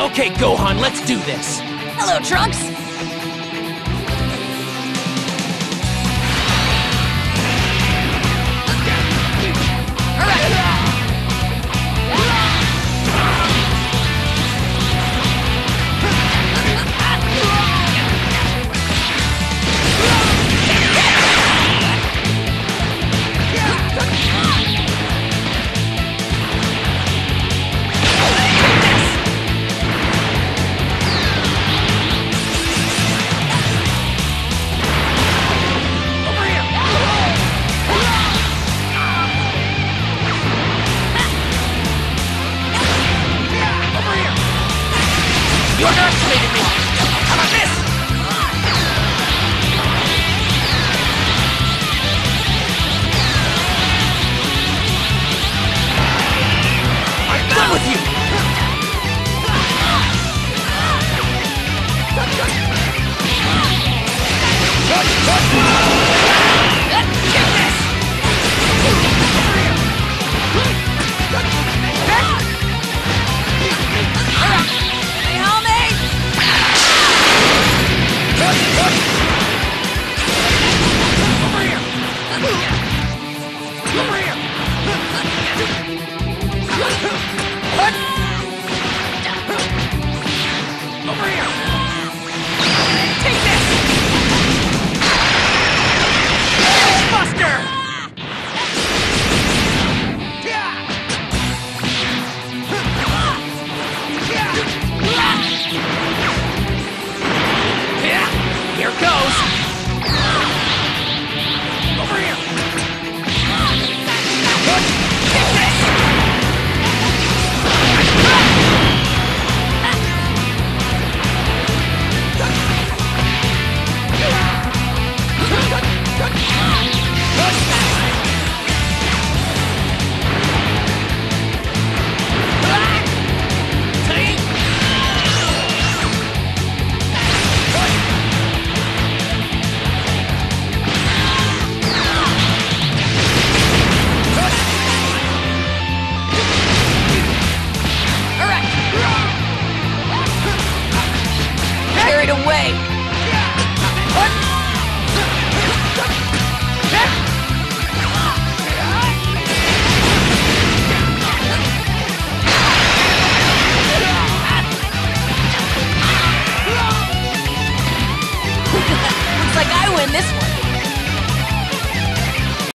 Okay, Gohan, let's do this. Hello, Trunks! You underestimated me! How about this? Take away! Looks like I win this one.